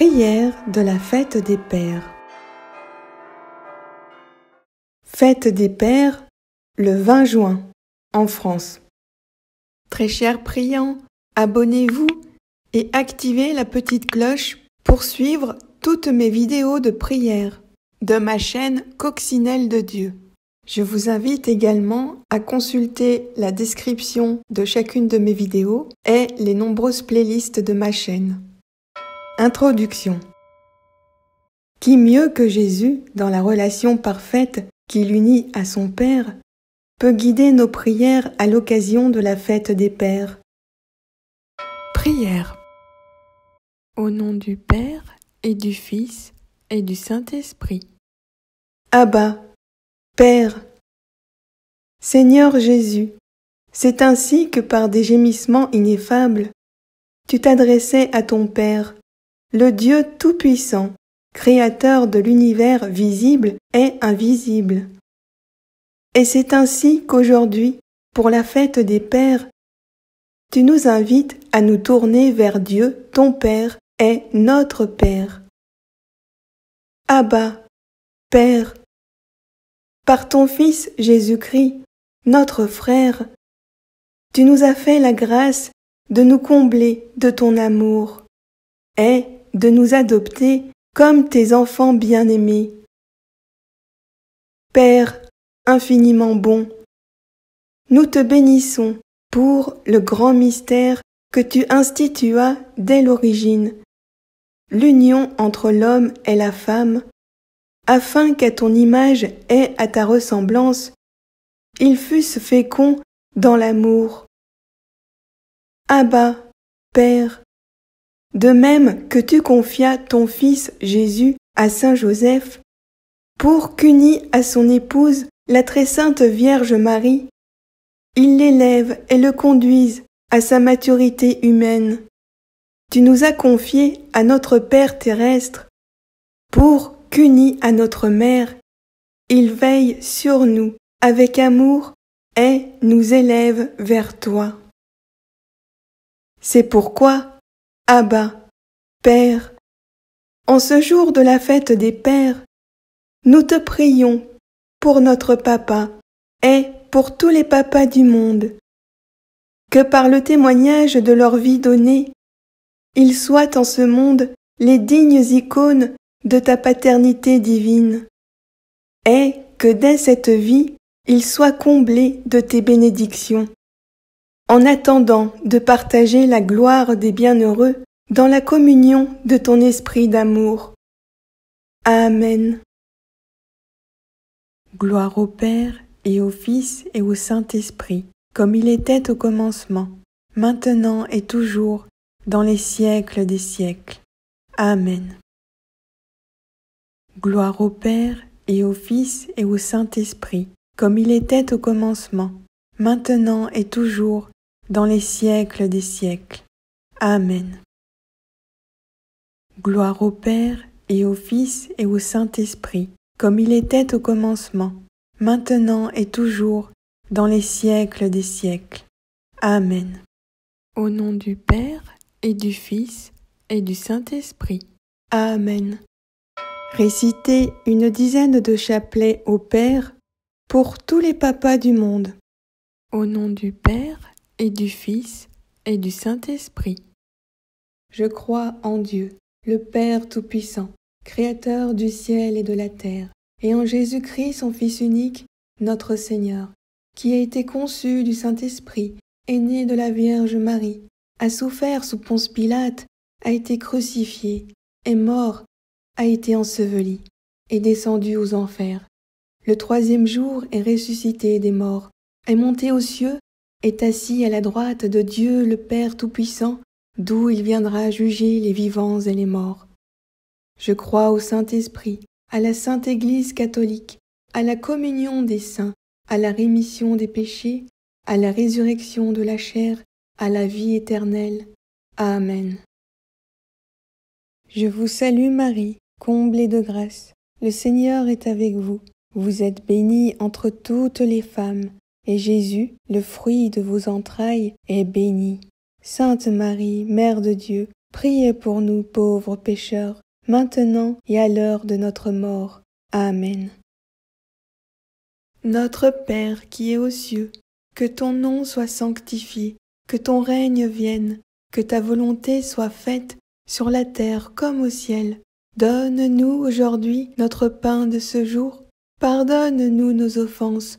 Prière de la fête des Pères. Fête des Pères le 20 juin en France. Très chers priants, abonnez-vous et activez la petite cloche pour suivre toutes mes vidéos de prière de ma chaîne Coccinelle de Dieu. Je vous invite également à consulter la description de chacune de mes vidéos et les nombreuses playlists de ma chaîne. Introduction. Qui mieux que Jésus, dans la relation parfaite qui l'unit à son Père, peut guider nos prières à l'occasion de la fête des Pères? Prière. Au nom du Père et du Fils et du Saint-Esprit. Abba, Père, Seigneur Jésus, c'est ainsi que par des gémissements ineffables, tu t'adressais à ton Père, le Dieu Tout-Puissant, Créateur de l'univers visible et invisible. Et c'est ainsi qu'aujourd'hui, pour la fête des Pères, tu nous invites à nous tourner vers Dieu, ton Père, et notre Père. Abba, Père, par ton Fils Jésus-Christ, notre frère, tu nous as fait la grâce de nous combler de ton amour et de nous adopter comme tes enfants bien-aimés. Père infiniment bon, nous te bénissons pour le grand mystère que tu instituas dès l'origine, l'union entre l'homme et la femme afin qu'à ton image et à ta ressemblance, ils fussent féconds dans l'amour. Abba, Père, de même que tu confias ton Fils Jésus à Saint Joseph, pour qu'unie à son épouse, la très sainte Vierge Marie, il l'élève et le conduise à sa maturité humaine. Tu nous as confié à notre Père terrestre pour qu'uni à notre mère, il veille sur nous avec amour et nous élève vers toi. C'est pourquoi, Abba, Père, en ce jour de la fête des Pères, nous te prions pour notre papa et pour tous les papas du monde, que par le témoignage de leur vie donnée, ils soient en ce monde les dignes icônes de ta paternité divine, et que dès cette vie il soit comblé de tes bénédictions, en attendant de partager la gloire des bienheureux dans la communion de ton esprit d'amour. Amen. Gloire au Père et au Fils et au Saint-Esprit, comme il était au commencement, maintenant et toujours, dans les siècles des siècles. Amen. Gloire au Père et au Fils et au Saint-Esprit, comme il était au commencement, maintenant et toujours, dans les siècles des siècles. Amen. Gloire au Père et au Fils et au Saint-Esprit, comme il était au commencement, maintenant et toujours, dans les siècles des siècles. Amen. Au nom du Père et du Fils et du Saint-Esprit. Amen. Récitez une dizaine de chapelets au Père pour tous les papas du monde. Au nom du Père et du Fils et du Saint-Esprit. Je crois en Dieu, le Père Tout-Puissant, Créateur du ciel et de la terre, et en Jésus-Christ, son Fils unique, notre Seigneur, qui a été conçu du Saint-Esprit, est né de la Vierge Marie, a souffert sous Ponce Pilate, a été crucifié, est mort a été enseveli et descendu aux enfers. Le troisième jour est ressuscité des morts, est monté aux cieux, est assis à la droite de Dieu le Père Tout-Puissant, d'où il viendra juger les vivants et les morts. Je crois au Saint-Esprit, à la Sainte Église catholique, à la communion des saints, à la rémission des péchés, à la résurrection de la chair, à la vie éternelle. Amen. Je vous salue Marie, comblée de grâce, le Seigneur est avec vous. Vous êtes bénie entre toutes les femmes, et Jésus, le fruit de vos entrailles, est béni. Sainte Marie, Mère de Dieu, Priez pour nous pauvres pécheurs, maintenant et à l'heure de notre mort. Amen. Notre Père qui es aux cieux, que ton nom soit sanctifié, que ton règne vienne, que ta volonté soit faite sur la terre comme au ciel. Donne-nous aujourd'hui notre pain de ce jour. Pardonne-nous nos offenses,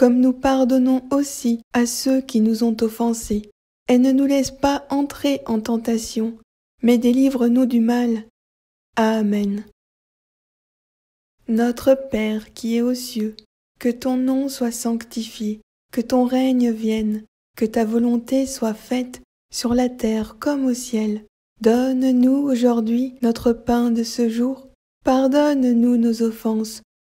comme nous pardonnons aussi à ceux qui nous ont offensés. Et ne nous laisse pas entrer en tentation, mais délivre-nous du mal. Amen. Notre Père qui es aux cieux, que ton nom soit sanctifié, que ton règne vienne, que ta volonté soit faite sur la terre comme au ciel. Donne-nous aujourd'hui notre pain de ce jour. Pardonne-nous nos offenses,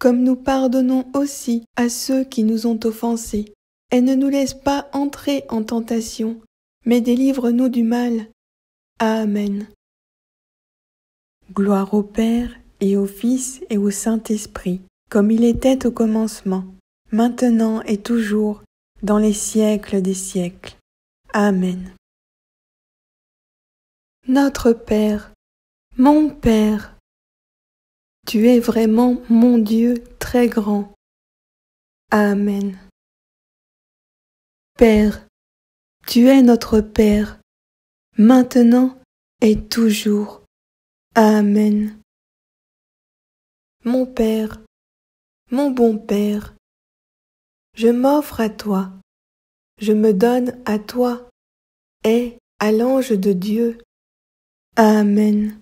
comme nous pardonnons aussi à ceux qui nous ont offensés. Et ne nous laisse pas entrer en tentation, mais délivre-nous du mal. Amen. Gloire au Père et au Fils et au Saint-Esprit, comme il était au commencement, maintenant et toujours, dans les siècles des siècles. Amen. Notre Père, mon Père, tu es vraiment mon Dieu très grand. Amen. Père, tu es notre Père, maintenant et toujours. Amen. Mon Père, mon bon Père, je m'offre à toi, je me donne à toi et à l'ange de Dieu. Amen.